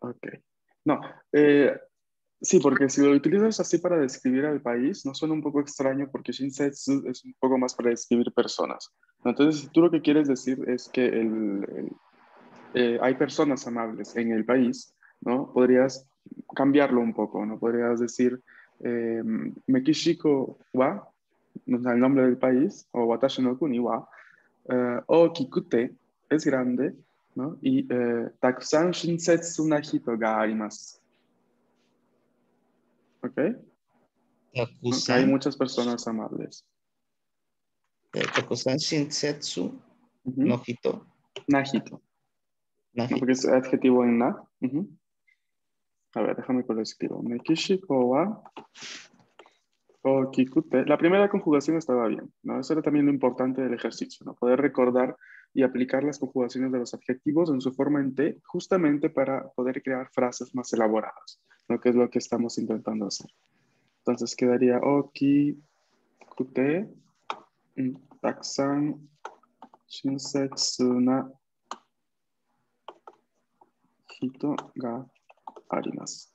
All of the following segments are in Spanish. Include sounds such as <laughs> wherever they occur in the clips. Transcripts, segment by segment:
Ok. No, eh, sí, porque si lo utilizas así para describir al país, no suena un poco extraño porque Shinsetsu es un poco más para describir personas. Entonces, si tú lo que quieres decir es que el, el, eh, hay personas amables en el país, ¿no? Podrías cambiarlo un poco, ¿no? Podrías decir, eh, Mekishiko wa, el nombre del país, o Watashi no kuni wa, eh, o Kikute, es grande, ¿no? Y eh, Takusan shinsetsu na hito ga arimasu. ¿Ok? Takusan, Hay muchas personas amables. eh, Takusan Shinsetsu no Hito. Nahito. Nahi. Porque es adjetivo en na. A ver, déjame que lo escribo. Mekishiko wa o kikute. La primera conjugación estaba bien, ¿no? Eso era también lo importante del ejercicio, ¿no? Poder recordar y aplicar las conjugaciones de los adjetivos en su forma en T, justamente para poder crear frases más elaboradas, ¿no? Que es lo que estamos intentando hacer. Entonces quedaría o kikute mm, taksan shinsetsu na hito ga arimasu.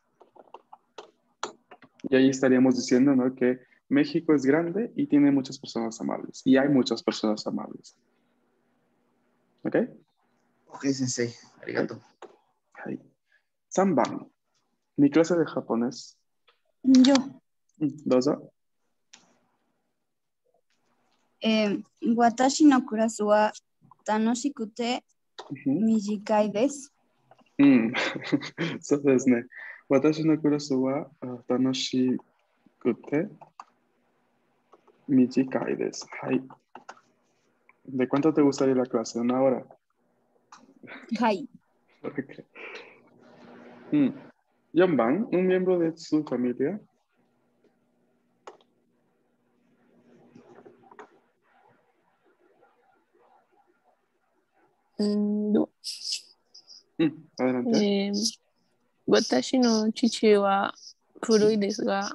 Y ahí estaríamos diciendo ¿no? que México es grande y tiene muchas personas amables. Y hay muchas personas amables. OK? OK, sensei. Arigato. Hi. 3番。Mi clase de japonés. Yo. Dozo. Eh, watashi no kurasu wa tanoshiku te mijikai desu. Mm. そうですね。私のクラスは楽しくて短いです。はい。¿De cuánto te gustaría la clase? ¿Una hora? Ay. Okay. Hmm. John Bang, un miembro de su familia, mm, No. Mm, adelante. Eh, watashi no chichi wa furui desu ga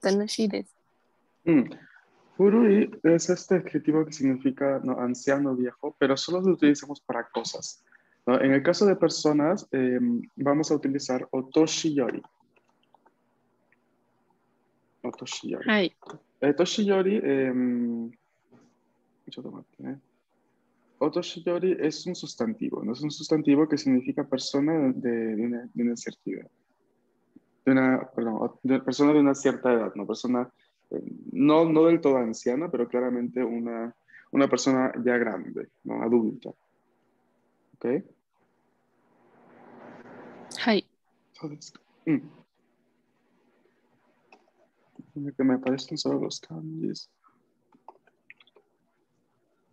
tanashi desu. Mm, Furui es este adjetivo que significa ¿no? anciano, viejo, pero solo lo utilizamos para cosas. ¿no? En el caso de personas, eh, vamos a utilizar otoshiyori. Otoshiyori. はい。Eh, toshiyori. Otoshiyori es un sustantivo, ¿no? Es un sustantivo que significa persona de, de una, de una cierta edad. De una, perdón, de persona de una cierta edad, ¿no? Persona, no, no del todo anciana, pero claramente una, una persona ya grande, ¿no? Adulta. ¿Ok? はい。Entonces, mm. Que me aparezcan solo los kanjis.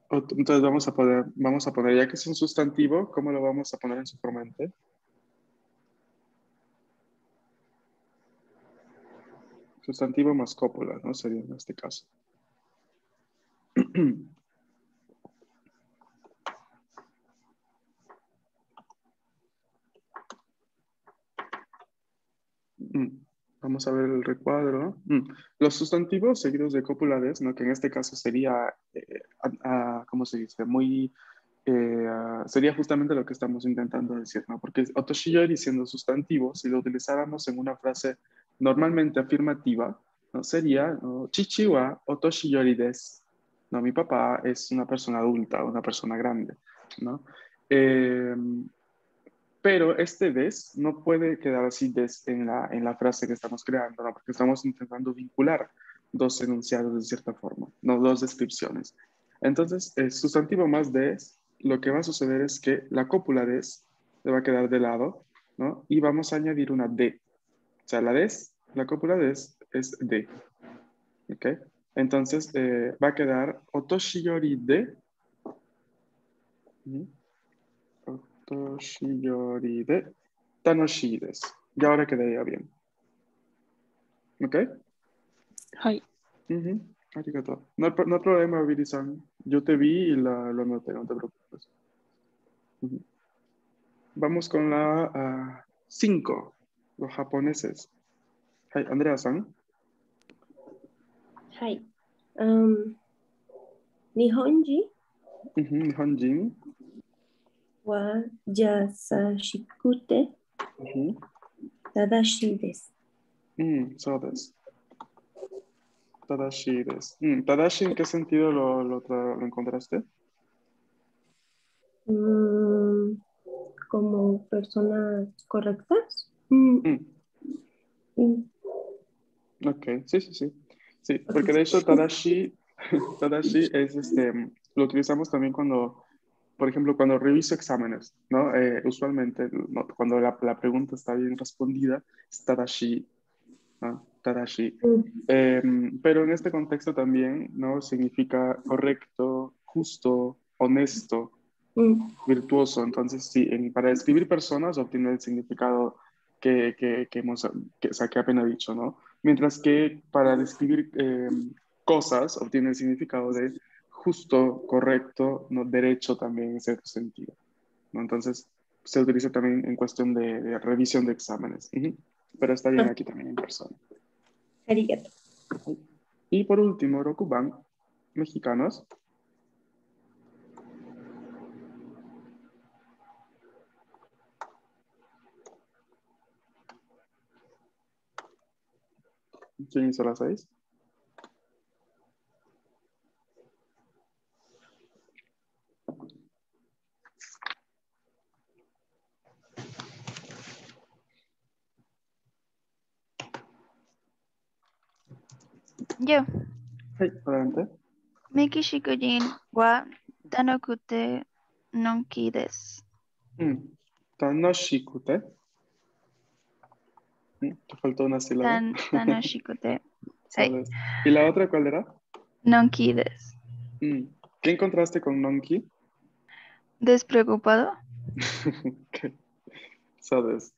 Entonces vamos a poner, vamos a poner, ya que es un sustantivo, ¿cómo lo vamos a poner en su forma en Sustantivo más cópula, ¿no? Sería en este caso. <clears throat> Mm, Vamos a ver el recuadro. Mm, Los sustantivos seguidos de copulares, ¿no? que en este caso sería, eh, ¿cómo se dice? Muy, eh, sería justamente lo que estamos intentando decir, ¿no? porque otoshiyori siendo sustantivo, si lo utilizáramos en una frase normalmente afirmativa, ¿no? sería ¿no? chichi wa otoshiyori desu. No, mi papá es una persona adulta, una persona grande, ¿no? Eh, pero este des no puede quedar así des en la, en la frase que estamos creando, ¿no? porque estamos intentando vincular dos enunciados de cierta forma, no dos descripciones. Entonces, el sustantivo más des, lo que va a suceder es que la cópula des le va a quedar de lado, ¿no? Y vamos a añadir una D. O sea, la des, la cópula des es D. ¿Ok? Entonces, eh, va a quedar otoshiyori de. Otoshiyori de tanoshii desu. Y ahora quedaría bien. ¿Ok? はい。Ujú, Arigato. No no hay problema, Viri-san. Yo te vi y la, lo anoté, no te preocupes. Vamos con la 5, los japoneses. Hi, Andrea-san. Hi. Um, Nihonji. Nihonji. Wa Tadashi desu. Mm, so. Tadashi desu. Mm, Tadashi, ¿en qué sentido lo, lo, lo encontraste? Mm, como personas correctas. Mm, Mm, mm, ok, sí, sí, sí. Sí, porque de hecho Tadashi, <laughs> Tadashi es este, lo utilizamos también cuando, por ejemplo, cuando reviso exámenes, ¿no? Eh, usualmente, no, cuando la, la pregunta está bien respondida, es Tadashi, ¿no? Tadashi. Eh, pero en este contexto también, ¿no? Significa correcto, justo, honesto, virtuoso. Entonces, sí, en- para describir personas obtiene el significado que, que, que hemos, que, o sea, que apenas dicho, ¿no? Mientras que para describir eh, cosas obtiene el significado de justo, correcto, ¿no? Derecho también en cierto sentido, ¿no? Entonces, se utiliza también en cuestión de, de revisión de exámenes. Pero está bien aquí también en persona. arigato. Y por último, Rokuban, mexicanos. ¿Quién hizo la 6? Yo. Sí, adelante. Miki Shikujin wa Tanokute Nonkide. Mm, Tanoshikute. Te faltó una sílaba. Tan, <laughs> ¿Y la otra cuál era? Nonkides. Mm. ¿Qué encontraste con Nonki? Despreocupado. <laughs> Sabes.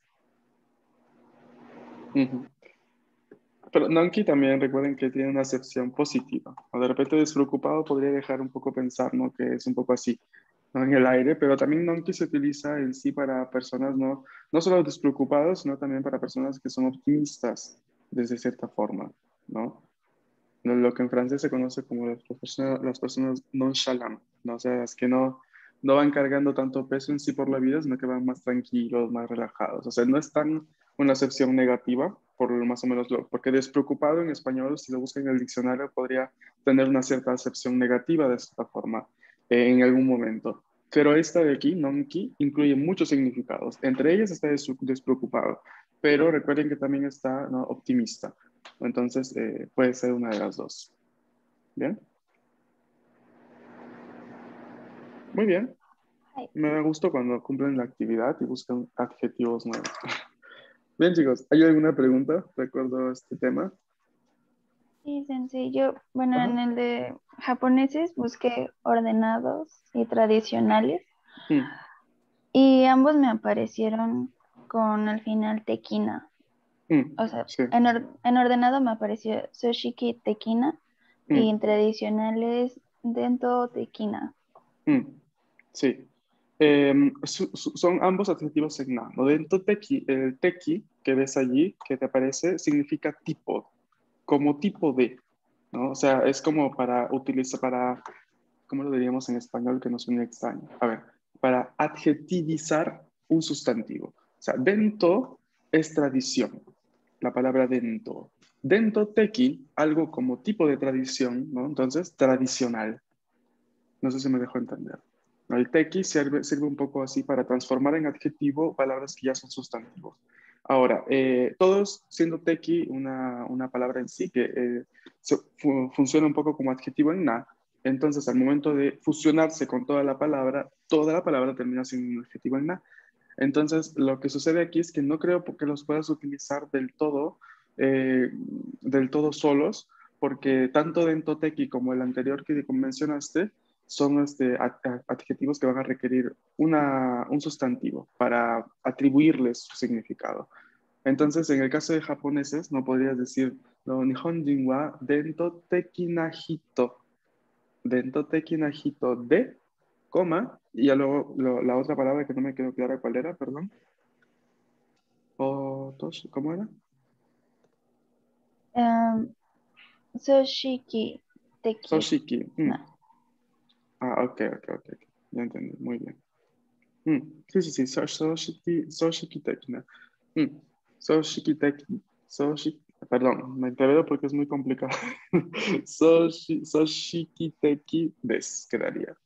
Pero Nonki también recuerden que tiene una acepción positiva. O de repente despreocupado podría dejar un poco pensar, ¿no? Que es un poco así, ¿no? En el aire, pero también Nonki se utiliza en sí para personas no, no solo despreocupados, sino también para personas que son optimistas desde cierta forma, ¿no? Lo- que en francés se conoce como las personas, las personas nonchalant, ¿no? O sea, las que no, no van cargando tanto peso en sí por la vida, sino que van más tranquilos, más relajados. O sea, no es tan una acepción negativa, por más o menos lo, porque despreocupado en español, si lo buscan en el diccionario, podría tener una cierta acepción negativa de esta forma eh, en algún momento. Pero esta de aquí, nonki, incluye muchos significados. Entre ellas está des- despreocupado, pero recuerden que también está ¿no? optimista. Entonces, eh, puede ser una de las dos. ¿Bien? Muy bien. Me da gusto cuando cumplen la actividad y buscan adjetivos nuevos. <laughs> Bien, chicos, ¿hay alguna pregunta de acuerdo a este tema? Sí, sencillo. Bueno, en el de japoneses busqué ordenados y tradicionales y ambos me aparecieron con al final tequina. O sea, sí, en, or- en ordenado me apareció Soshiki tequina y en tradicionales dento tequina. sí. Em, su- su- son ambos adjetivos en na. ¿no? Dentro teki, el teki que ves allí, que te aparece, significa tipo, como tipo de, ¿no? O sea, es como para utilizar, para, ¿cómo lo diríamos en español que nos suena extraño? A ver, para adjetivizar un sustantivo. O sea, dento es tradición, la palabra dento. Dento teki, algo como tipo de tradición, ¿no? Entonces, tradicional. No sé si me dejo entender. ¿no? El teki sirve, sirve un poco así para transformar en adjetivo palabras que ya son sustantivos. Ahora, eh, todos siendo teki una, una palabra en sí que eh, funciona un poco como adjetivo en na, entonces al momento de fusionarse con toda la palabra, toda la palabra termina siendo un adjetivo en na. Entonces, lo que sucede aquí es que no creo que los puedas utilizar del todo, eh, del todo solos, porque tanto Dentoteki como el anterior que mencionaste son este, ad- ad- adjetivos que van a requerir una, un sustantivo para atribuirles su significado. Entonces, en el caso de japoneses, no podrías decir, no, Nihonjin wa Dentoteki na hito. Dentoteki na hito de, coma, y ya luego lo- la otra palabra que no me quedó clara cuál era, perdón. Otoshi, ¿Cómo era? Em, Soshiki tequina. Soshiki. mm. No. Ah, ok, ok, ok. Ya entendí, muy bien. Mm, Sí, sí, sí, so-. Mm. So shikiteki. So shi- Perdón, me entrevero porque es muy complicado. <laughs> so, shi- des quedaría.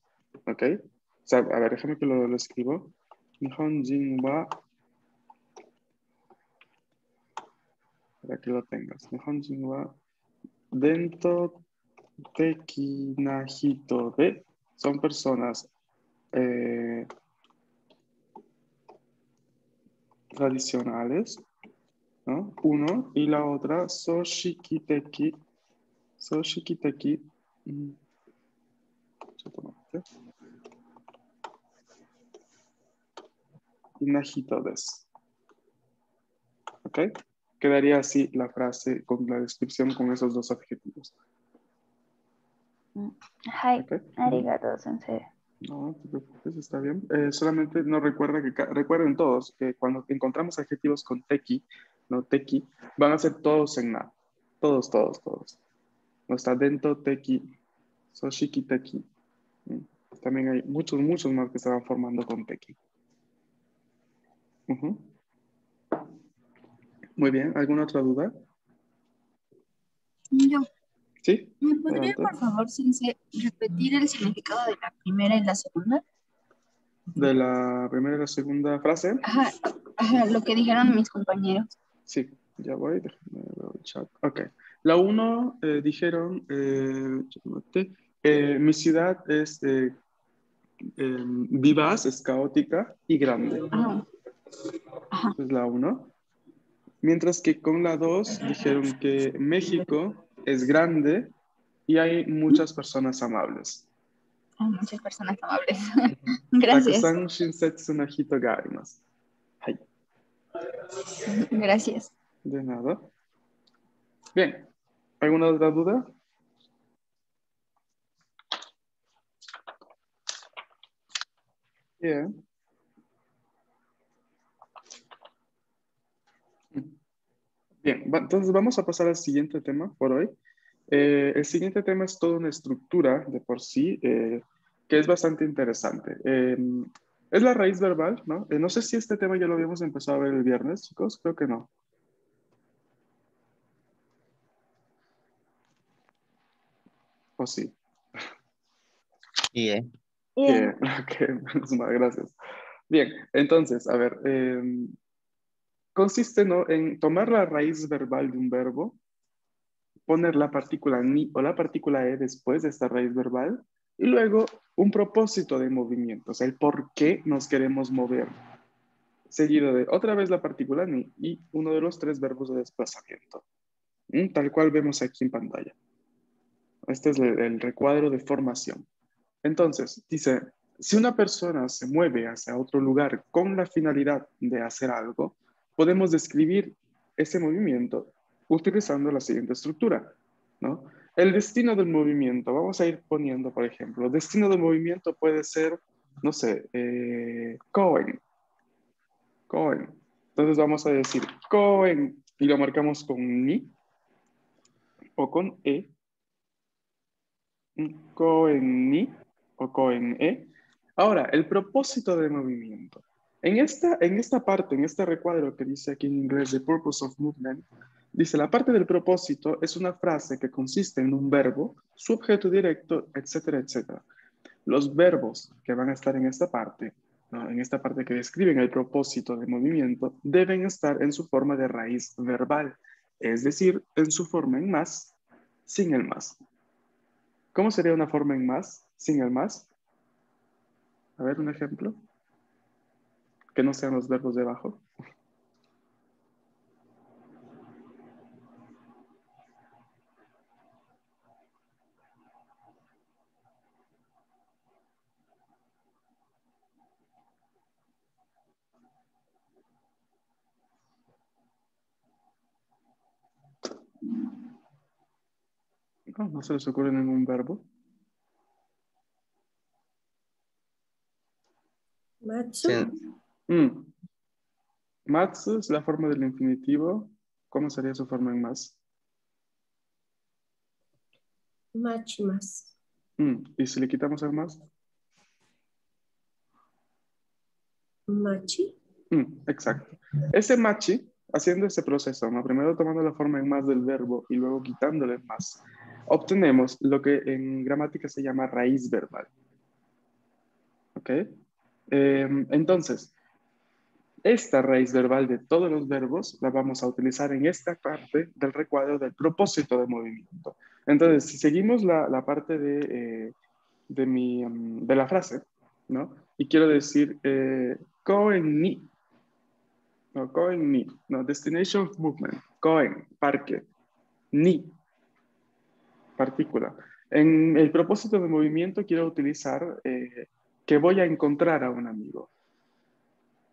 ¿Ok? O sea, a ver, déjame que lo, lo escribo. Nihonjin wa. Para que lo tengas. Nihonjin wa. Dento de. Son personas eh, tradicionales, ¿no? Uno, y la otra, soshikiteki, soshikiteki, mm, ciertamente, inajito des. ¿Ok? Quedaría así la frase con la descripción con esos dos adjetivos. Hi, arigato, sensei. No, te preocupes, está bien. Eh, solamente nos recuerda que recuerden todos que cuando encontramos adjetivos con teki, no teki, van a ser todos en na. Todos, todos, todos. No está dentro teki, soshiki teki. Mm. También hay muchos, muchos más que se van formando con teki. Uh. Muy bien, ¿alguna otra duda? No. ¿Sí? ¿me podría, por favor, Sensei, repetir el significado de la primera y la segunda? De la primera y la segunda frase. Ajá, ajá, lo que dijeron mis compañeros. Sí, ya voy, déjame ver el chat. Ok. La uno eh, dijeron, eh, eh, mi ciudad es eh, eh, vivaz, es caótica y grande. Ajá, Es la uno. Mientras que con la dos dijeron que México es grande y hay muchas personas amables. hay muchas personas amables. <laughs> Gracias, gracias. De nada. Bien. ¿Alguna otra duda? Bien. Bien, va- entonces vamos a pasar al siguiente tema por hoy. Eh, el siguiente tema es toda una estructura de por sí eh, que es bastante interesante. Eh, es la raíz verbal, ¿no? Eh, no sé si este tema ya lo habíamos empezado a ver el viernes, chicos, creo que no. ¿O sí? Bien, <laughs> ok, menos mal, gracias. Bien, entonces, a ver, eh, consiste en tomar la raíz verbal de un verbo, poner la partícula ni o la partícula e después de esta raíz verbal, y luego un propósito de movimiento, o sea, el por qué nos queremos mover, seguido de otra vez la partícula ni y uno de los tres verbos de desplazamiento, ¿Mm? tal cual vemos aquí en pantalla. Este es el recuadro de formación. Entonces, dice, si una persona se mueve hacia otro lugar con la finalidad de hacer algo, podemos describir ese movimiento utilizando la siguiente estructura, ¿no? El destino del movimiento, vamos a ir poniendo, por ejemplo, destino del movimiento puede ser, no sé, eh, Cohen. Cohen. Entonces vamos a decir Cohen y lo marcamos con ni o con e. Cohen ni o Cohen e. Ahora, el propósito del movimiento. En esta, en esta parte, en este recuadro que dice aquí en inglés, The Purpose of Movement, dice la parte del propósito es una frase que consiste en un verbo, su objeto directo, etcétera, etcétera. Los verbos que van a estar en esta parte, ¿no? en esta parte que describen el propósito del movimiento, deben estar en su forma de raíz verbal, es decir, en su forma en más, sin el más. ¿Cómo sería una forma en más, sin el más? A ver, un ejemplo. Que no sean los verbos de abajo. No, no se les ocurre ningún verbo. Matsu. Sen- Mm. Matsu es la forma del infinitivo. ¿Cómo sería su forma en más? Machimas. Mm. ¿Y si le quitamos el más? Machi. Mm, exacto. Ese machi, haciendo ese proceso, ¿no? primero tomando la forma en más del verbo y luego quitándole más, obtenemos lo que en gramática se llama raíz verbal. ¿Ok? Em, entonces, esta raíz verbal de todos los verbos la vamos a utilizar en esta parte del recuadro del propósito de movimiento. Entonces, si seguimos la, la parte de, eh, de, mi, em, de la frase, ¿no? Y quiero decir, eh, ni, no, going ni, no, destination of movement, going, parque, ni, partícula. En el propósito de movimiento quiero utilizar eh, que voy a encontrar a un amigo.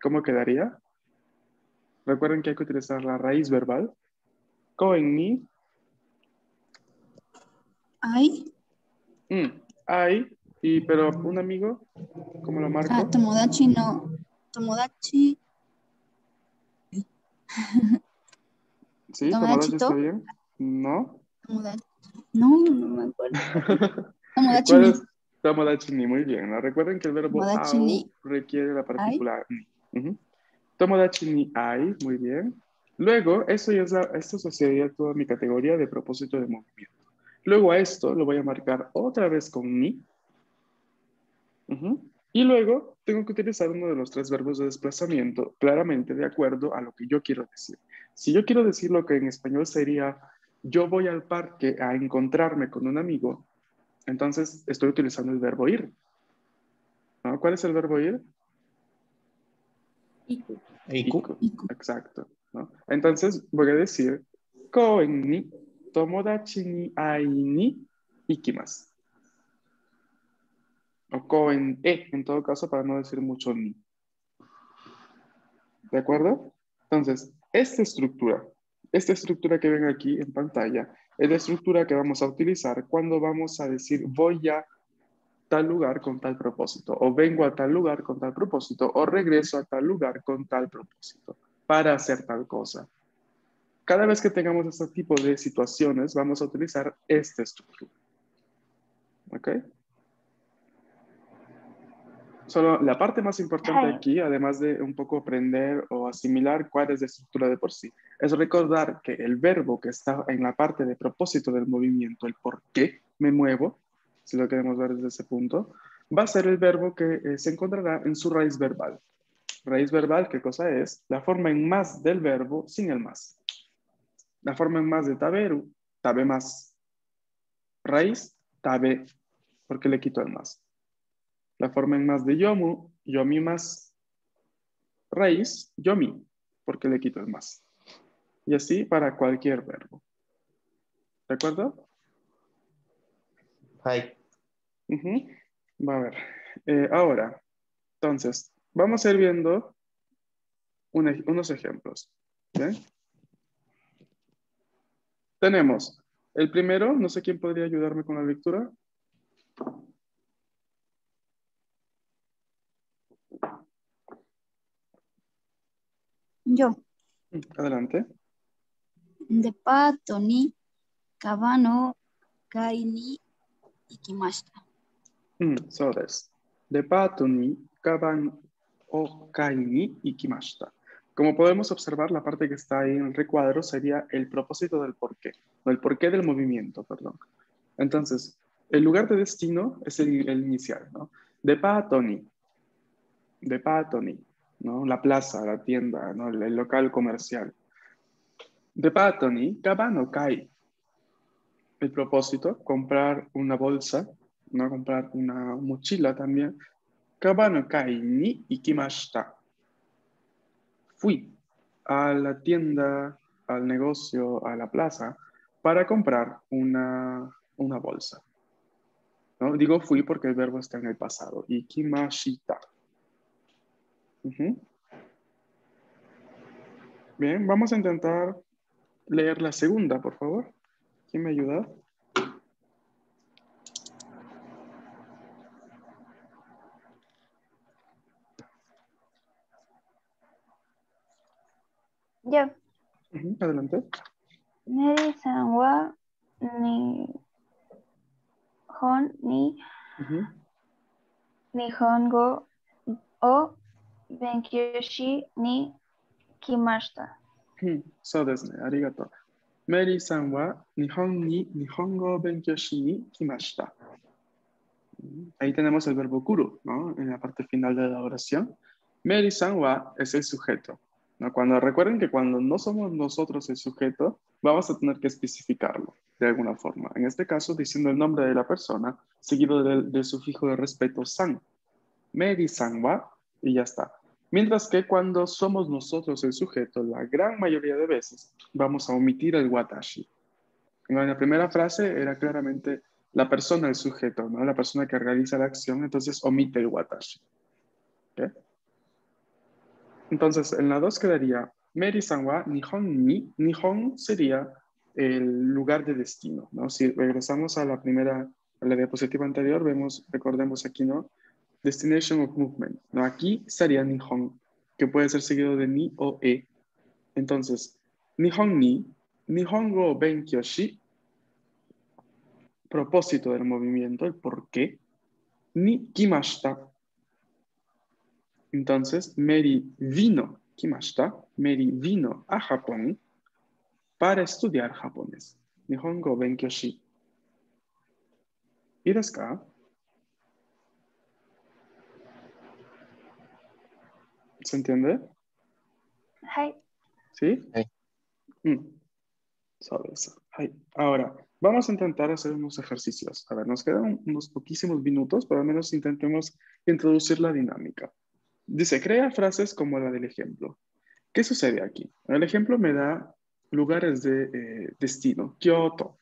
¿Cómo quedaría? Recuerden que hay que utilizar la raíz verbal. Going ni. Ay, Mm, hay, y, pero un amigo, ¿cómo lo marco? ah, tomodachi no. Tomodachi. ¿Sí? Tomodachi ¿Tomodachi está bien? ¿No? Tomodachi. No, no me acuerdo. <laughs> Tomodachi ¿Cuál ni. Tomodachi ni, muy bien. ¿no? Recuerden que el verbo au requiere la partícula ni. Ujú. Tomodachi ni muy bien. Luego, eso ya es la, esto sería toda mi categoría de propósito de movimiento. Luego a esto lo voy a marcar otra vez con ni. Y luego tengo que utilizar uno de los tres verbos de desplazamiento claramente de acuerdo a lo que yo quiero decir. Si yo quiero decir lo que en español sería yo voy al parque a encontrarme con un amigo, entonces estoy utilizando el verbo ir. ¿Cuál es el verbo ir? Iku. Iku. Iku. Exacto. ¿no? Entonces voy a decir koen ni tomodachi ni ai ni ikimasu. O koen e, en todo caso, para no decir mucho ni. ¿De acuerdo? Entonces, esta estructura, esta estructura que ven aquí en pantalla, es la estructura que vamos a utilizar cuando vamos a decir voy a tal lugar con tal propósito, o vengo a tal lugar con tal propósito, o regreso a tal lugar con tal propósito, para hacer tal cosa. Cada vez que tengamos este tipo de situaciones, vamos a utilizar esta estructura. ¿Ok? Solo la parte más importante aquí, además de un poco aprender o asimilar cuál es la estructura de por sí, es recordar que el verbo que está en la parte de propósito del movimiento, el por qué me muevo, si lo queremos ver desde ese punto, va a ser el verbo que eh, se encontrará en su raíz verbal. Raíz verbal, ¿qué cosa es? La forma en más del verbo sin el más. La forma en más de taberu, tabe más. Raíz, tabe, porque le quito el más. La forma en más de yomu, yomi más. Raíz, yomi, porque le quito el más. Y así para cualquier verbo. ¿De acuerdo? Hi. Va a ver. Eh, ahora, entonces, vamos a ir viendo unos ejemplos. Tenemos el primero, no sé quién podría ayudarme con la lectura. Yo. Adelante. De Patoni, Cabano, Kaini y So des. Depato ni kaban o kai ni. Como podemos observar, la parte que está ahí en el recuadro sería el propósito del porqué, o el porqué del movimiento, perdón. Entonces, el lugar de destino es el, inicial, ¿no? Depato ni. Depato ni, ¿no? La plaza, la tienda, ¿no? El, local comercial. Depato ni kaban. El propósito, comprar una bolsa no comprar una mochila también. Kabano kai ni ikimashita. Fui a la tienda, al negocio, a la plaza para comprar una, una bolsa. ¿No? Digo fui porque el verbo está en el pasado. Ikimashita. Bien, vamos a intentar leer la segunda, por favor. ¿Quién me ayuda? Yo. Adelante. Neri ni Hon ni uh -huh. Nihongo o Benkyoshi ni Kimashita. So desu ne, arigato. Mary san wa Nihon ni Nihongo benkyoshi ni kimashita. Ahí tenemos el verbo kuru, ¿no? En la parte final de la oración. Mary san wa es el sujeto. ¿No? Cuando, recuerden que cuando no somos nosotros el sujeto, vamos a tener que especificarlo de alguna forma. En este caso, diciendo el nombre de la persona, seguido del, del sufijo de respeto san. Mary-san wa, y ya está. Mientras que cuando somos nosotros el sujeto, la gran mayoría de veces vamos a omitir el watashi. En la primera frase era claramente la persona el sujeto, ¿no? La persona que realiza la acción, entonces omite el watashi. ¿Ok? Entonces, en la 2 quedaría Meri-san wa Nihon ni. Nihon sería el lugar de destino, ¿no? Si regresamos a la primera, a la diapositiva anterior, vemos, recordemos aquí, ¿no? Destination of movement, ¿no? Aquí sería Nihon, que puede ser seguido de ni o e. Entonces, Nihon ni, Nihongo benkyo shi, propósito del movimiento, el por qué, ni kimashita. Entonces, Mary vino, kimashita, Mary vino a Japón para estudiar japonés. Nihongo benkyo shi. ¿Y ka? ¿Se entiende? はい。¿Sí? Sí. Mm. Sobre eso. Ahora, vamos a intentar hacer unos ejercicios. A ver, nos quedan unos poquísimos minutos, pero al menos intentemos introducir la dinámica. Dice, crea frases como la del ejemplo. ¿Qué sucede aquí? El ejemplo me da lugares de eh, destino. Kyoto,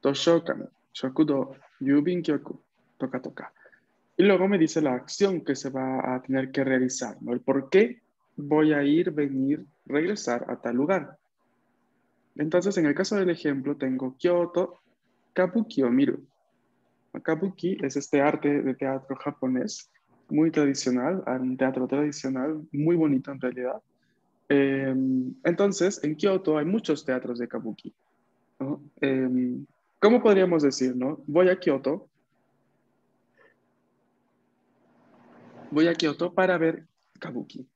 Toshokan, Shokudo, Yubin Kyoku, Toka Toka. Y luego me dice la acción que se va a tener que realizar, ¿no? El por qué voy a ir, venir, regresar a tal lugar. Entonces, en el caso del ejemplo, tengo Kyoto, Kabuki o Miru. Kabuki es este arte de teatro japonés muy tradicional, un teatro tradicional muy bonito en realidad. Eh, entonces, en Kyoto hay muchos teatros de Kabuki. Eh, ¿Cómo podríamos decir, no? Voy a Kyoto. Voy a Kyoto para ver Kabuki.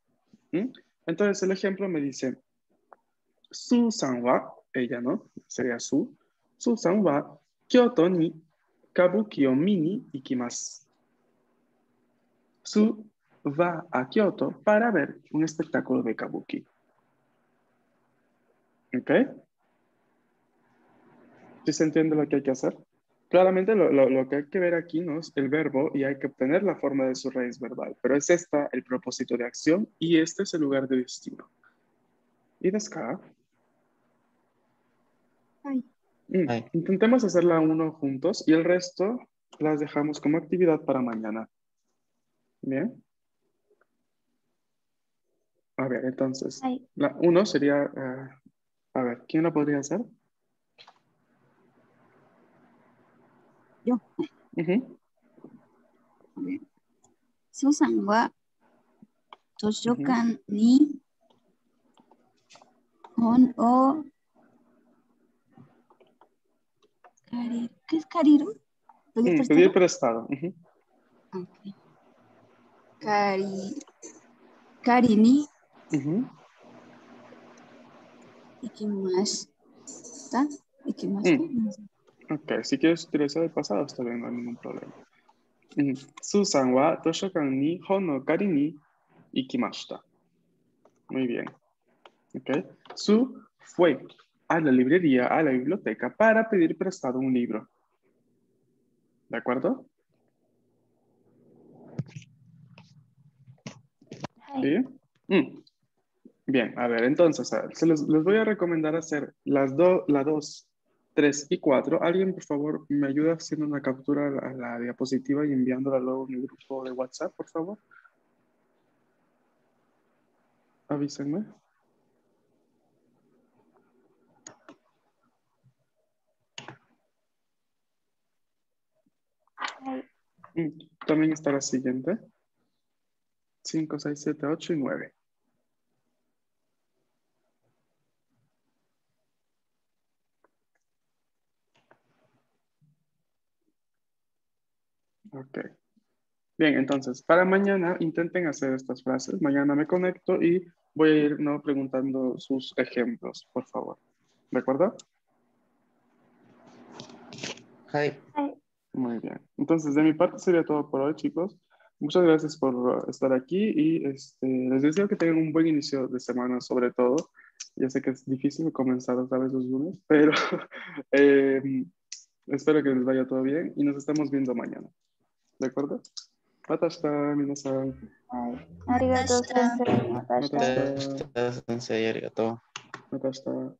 Entonces, el ejemplo me dice, Su-san wa, ella, ¿no? Sería su. Su-san wa Kyoto ni Kabuki o mini ikimasu. Su va a Kyoto para ver un espectáculo de Kabuki. ¿Ok? ¿Sí se entiende lo que hay que hacer? Claramente lo, lo- lo que hay que ver aquí ¿no? es el verbo y hay que obtener la forma de su raíz verbal, pero es esta el propósito de acción y este es el lugar de destino. ¿Y desca? Ay. Mm. Intentemos hacerla uno juntos y el resto las dejamos como actividad para mañana. Bien. A ver, entonces, la 1 sería, eh, a ver, ¿quién la podría hacer? Yo. Uh -huh. Susan ni hon o ¿Qué es mm, prestado. Cari, Carini. Uh -huh. ¿Y qué más? ¿Está? Mm. Ok, si quieres utilizar el pasado, está bien, no hay ningún problema. Mm. Susan wa toshokan ni hono kari ni ikimashita. Muy bien. Ok. Su fue a la librería, a la biblioteca, para pedir prestado un libro. ¿De acuerdo? ¿Sí? Mm. Bien, a ver, entonces, a ver, se les, les voy a recomendar hacer las dos, la 2, 3 y 4. ¿Alguien, por favor, me ayuda haciendo una captura a la, a la diapositiva y enviándola luego en el grupo de WhatsApp, por favor? Avísenme. Mm, También está la siguiente. 5, 6, 7, 8 y 9. Ok. Bien, entonces, para mañana intenten hacer estas frases. Mañana me conecto y voy a ir ¿no? preguntando sus ejemplos, por favor. ¿De acuerdo? Hi. Muy bien. Entonces, de mi parte sería todo por hoy, chicos. Muchas gracias por estar aquí y este, les deseo que tengan un buen inicio de semana sobre todo. Ya sé que es difícil comenzar otra vez los lunes, <laughs> pero em, espero que les vaya todo bien y nos estamos viendo mañana. ¿De acuerdo? Matashita, minasan. Sensei. Matashita. Sensei. Matashita.